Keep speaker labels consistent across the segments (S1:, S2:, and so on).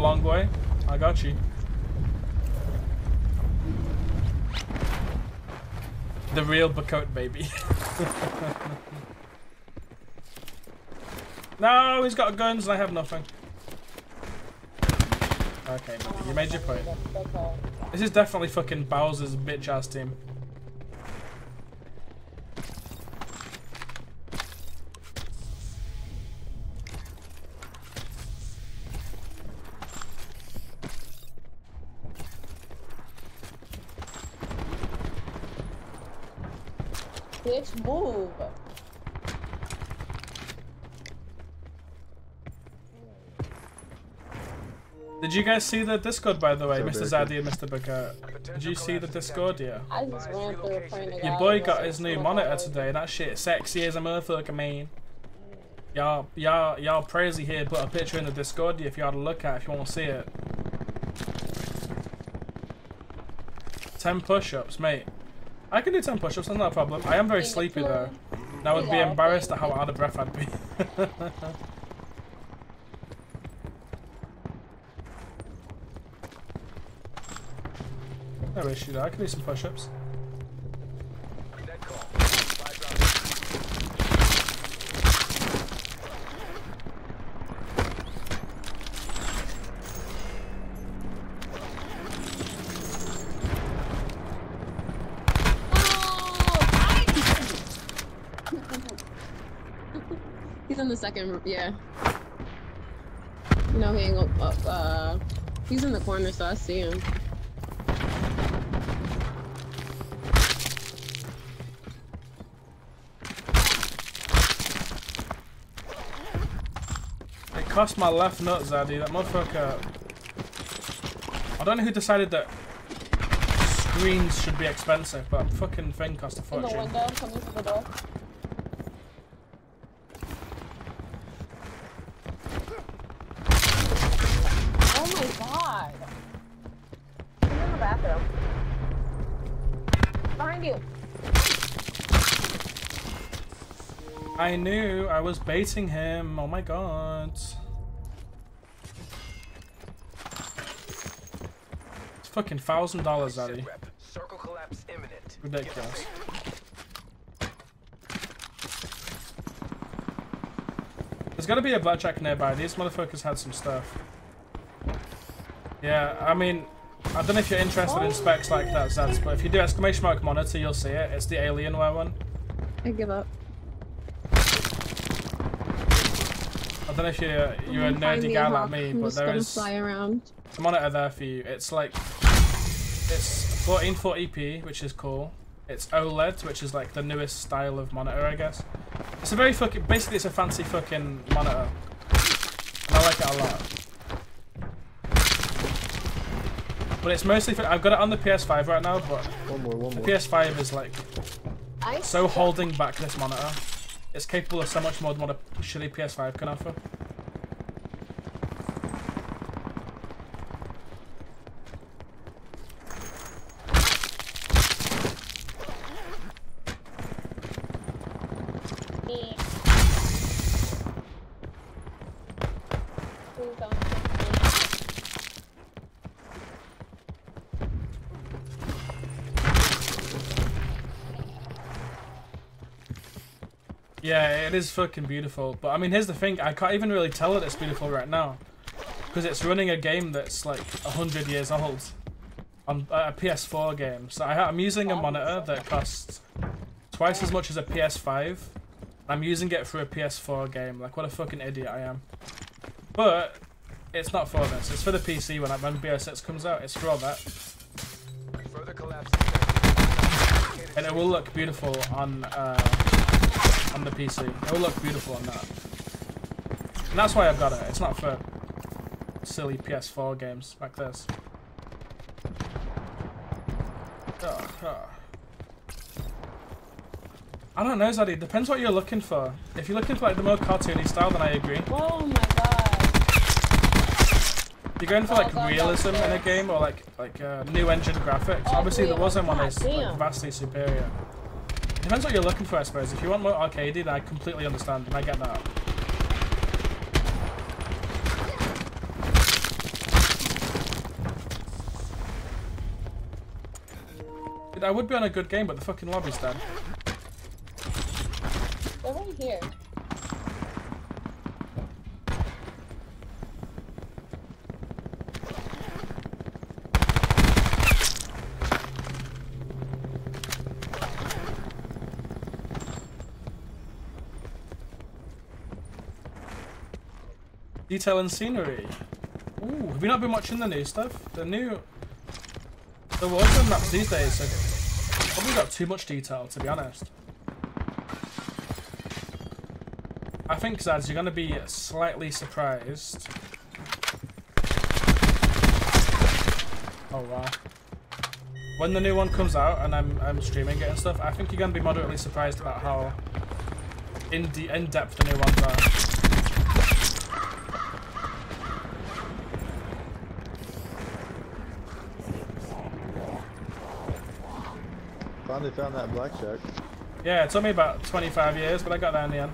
S1: long way. I got you. The real Bacote baby. no, he's got guns and I have nothing. Okay, you made your point. This is definitely fucking Bowser's bitch ass team.
S2: Bitch, move.
S1: Did you guys see the Discord, by the way,
S3: So
S1: Mr.
S3: very
S1: Zaddy and Mr. Booker? Did you see the Discord? Yeah.
S2: I just ran through a point
S1: Your boy got his new monitor today. That shit sexy as a motherfucker, man. Y'all, y'all, y'all crazy here. Put a picture in the Discord if y'all to look at if you want to see it. Ten push-ups, mate. I can do ten push-ups. That's not a problem. I am very sleepy though. And I would be embarrassed at how out of breath I'd be. no issue there. I can do some push-ups.
S4: Net call. Five rounds.
S2: He's in the second yeah. No, he ain't go up. Uh, he's in the corner, so I see him.
S1: It cost my left nut, Zaddy. That motherfucker. I don't know who decided that screens should be expensive, but fucking thing cost a
S2: In the
S1: fortune.
S2: window, coming to the door. Oh my god! He's in the bathroom. Behind you.
S1: I knew I was baiting him. Oh my god. It's fucking thousand dollars,
S4: Reset
S1: Zaddy.
S4: rep. Circle collapse imminent.
S1: Ridiculous. There's gotta be a blackjack nearby. These motherfuckers had some stuff. Yeah, I mean, I don't know if you're interested in specs like that, Zads, but if you do exclamation mark monitor, you'll see it. It's the Alienware one.
S2: I give up.
S1: I don't know if you're you're a nerdy guy like me,
S2: I'm
S1: but there
S2: gonna fly around.
S1: a monitor there for you. It's like it's 1440p, which is cool. It's OLED, which is like the newest style of monitor, I guess. It's a very fucking basically it's a fancy fucking monitor, and I like it a lot. But it's mostly for, I've got it on the PS5 right now, but
S3: One more, one
S1: the. PS5 is like
S2: I
S1: so holding back this monitor. It's capable of so much more than what a shitty PS5 can offer.
S2: Please
S1: Yeah, it is fucking beautiful. But I mean, here's the thing: I can't even really tell that it's beautiful right now, because it's running a game that's like hundred years old, on a PS4 game. So I, I'm using a monitor that costs twice as much as a PS5. I'm using it for a PS4 game. Like, what a fucking idiot I am. But it's not for this. It's for the PC when I, when BO6 comes out. It's for all that, and it will look beautiful on. Uh, on the PC. It will look beautiful on that. And that's why I've got it. It's not for silly PS4 games like this. I don't know, Zaddy. Depends what you're looking for. If you're looking for like the more cartoony style, then I agree.
S2: Oh my god.
S1: You're going for like
S2: Oh,
S1: realism in a game or like like uh, new engine graphics,
S2: Oh,
S1: obviously there
S2: wait,
S1: wasn't one that's like vastly superior. Depends what you're looking for, I suppose. If you want more arcadey, I completely understand, and I get that. I would be on a good game, but the fucking lobby's dead.
S2: They're right here.
S1: Detail and scenery. Ooh, have you not been watching the new stuff? The new... The Warzone maps these days have probably got too much detail, to be honest. I think, Zads, you're going to be slightly surprised. Oh, wow. When the new one comes out and I'm, I'm streaming it and stuff, I think you're going to be moderately surprised about how in, de in depth the new ones are.
S3: Finally found that blackjack.
S1: Yeah, it took me about 25 years, but I got there in the end.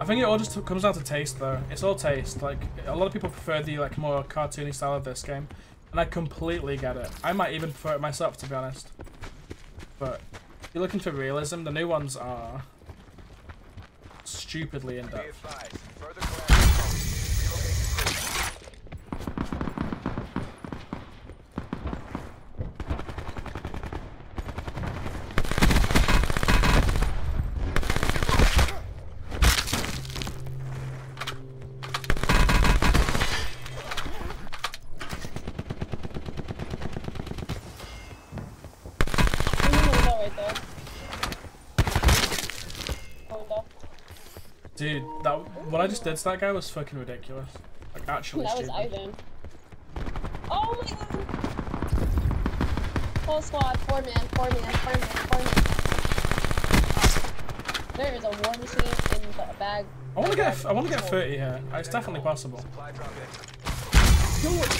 S1: I think it all just comes down to taste, though. It's all taste. Like a lot of people prefer the like more cartoony style of this game, and I completely get it. I might even prefer it myself, to be honest. But if you're looking for realism, the new ones are stupidly in
S4: Be
S1: depth.
S4: advised. Further collapse. Relocate to safe.
S2: There's a window right there. A.
S1: Dude, that what I just did to that guy was fucking ridiculous. Like actually
S2: That was
S1: stupid.
S2: Ivan. Oh my god! Whole squad, four man, four man, four man, four man. There is a war machine in the bag.
S1: I want to get I want to get 30 here. It's definitely possible.
S4: Supply drop in.
S2: Do it,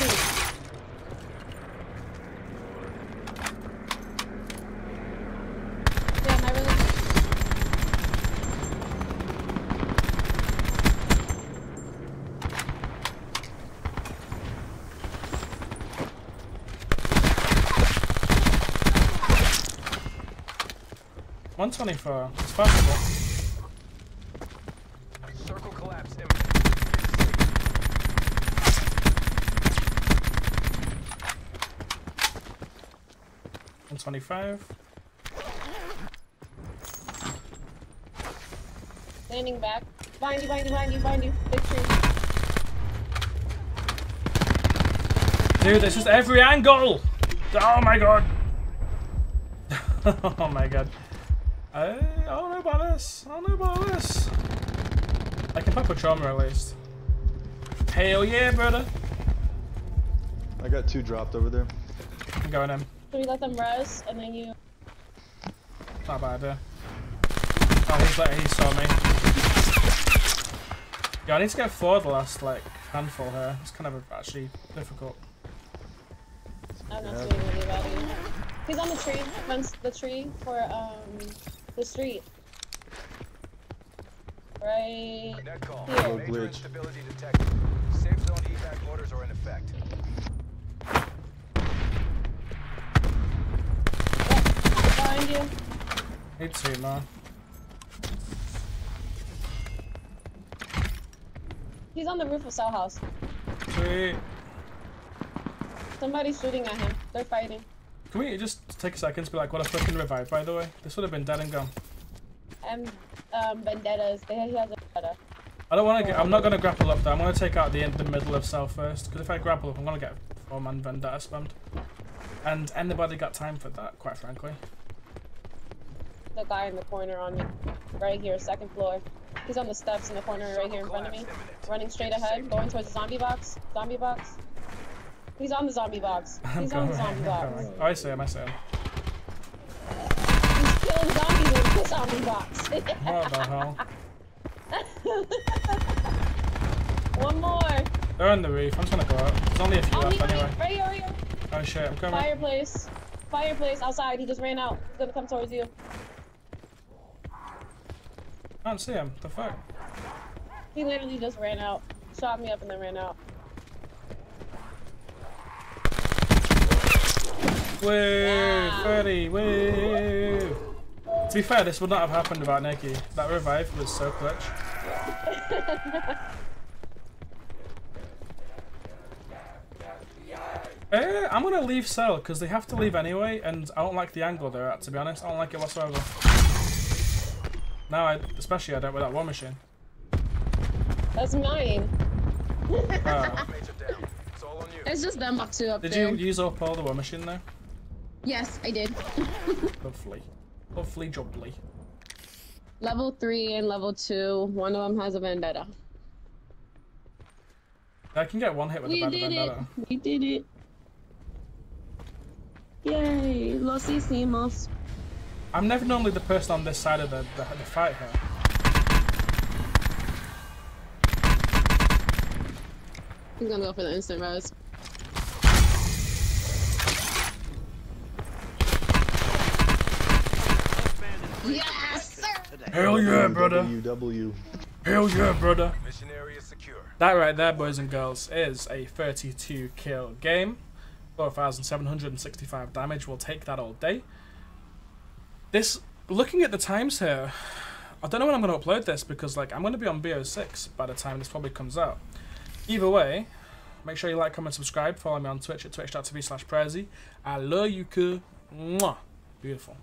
S1: 124. It's possible. 125
S2: Landing back. Behind you, behind you, behind you, behind you. Big.
S1: Dude, this is every angle! Oh my god! oh my god. I, I don't know about this. I don't know about this. I can pop a trauma at least. Hell yeah, brother.
S3: I got two dropped over there.
S1: I'm going in.
S2: So we let them res, and then you.
S1: Not bad idea. Oh, he's like, he saw me. Yeah, I need to get four the last, like, handful here. It's kind of actually difficult.
S2: I'm not
S3: Yeah.
S2: doing really bad either. He's on the tree. Runs the tree for um the street. Right.
S4: Net call.
S2: Here.
S4: Major
S3: glitch.
S4: instability detected. Safe zone evac orders are in effect.
S2: Behind you.
S1: Need two more.
S2: He's on the roof of Cell House.
S1: Sweet.
S2: Somebody's shooting at him. They're fighting.
S1: Can we just take a second to be like, what a fucking revive, by the way? This would have been dead and gone.
S2: And um vendettas. He has a vendetta.
S1: I don't want to get. I'm not going to grapple up there. I'm going to take out the the middle of cell first. Because if I grapple up, I'm going to get four man vendetta spammed. And anybody got time for that, quite frankly.
S2: The guy in the corner on me. Right here, second floor. He's on the steps in the corner right here in front of me. Running straight ahead, going towards the zombie box. Zombie box. He's on the zombie box.
S1: I'm
S2: He's on
S1: going.
S2: the zombie box.
S1: Oh, I see him. I see him.
S2: He's killing zombies in the zombie box.
S1: What the hell?
S2: One more.
S1: They're on the roof. I'm just going to go out. There's only a few
S2: On
S1: left anyway.
S2: right here, right here.
S1: Oh shit, I'm coming.
S2: Fireplace. Fireplace outside. He just ran out. He's gonna come towards you.
S1: I can't see him. The fuck?
S2: He literally just ran out. Shot me up and then ran out.
S1: Woo! 30, woo! To be fair, this would not have happened without Nikki. That revive was so clutch. Eh, I'm gonna leave cell because they have to leave anyway, and I don't like the angle they're at. To be honest, I don't like it whatsoever. Now, I, especially I don't with that war machine.
S2: That's mine.
S1: Oh.
S4: Mates are down. It's all on you.
S2: It's just them up to up
S1: Did
S2: there.
S1: you use up all the war machine though?
S2: Yes, I did.
S1: Hopefully. Hopefully, jubbly.
S2: level three and level two. One of them has a vendetta.
S1: I can get one hit with
S2: We
S1: the band
S2: did it.
S1: vendetta.
S2: We did it. Yay, Los hicimos.
S1: I'm never normally the person on this side of the, the, the fight here.
S2: I'm gonna go for the instant rose. Yes, sir.
S1: Hell yeah, brother!
S3: WW.
S1: Hell yeah, brother!
S4: Mission area secure.
S1: That right there, boys and girls, is a 32 kill game. 4,765 damage. We'll take that all day. This, looking at the times here, I don't know when I'm going to upload this because like I'm going to be on BO6 by the time this probably comes out. Either way, make sure you like, comment, subscribe. Follow me on Twitch at twitch.tv slash Prairzy. I love you, cool. Mwah. Beautiful.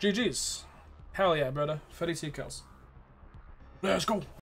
S1: GG's. Hell yeah, brother. 32 kills. Let's go.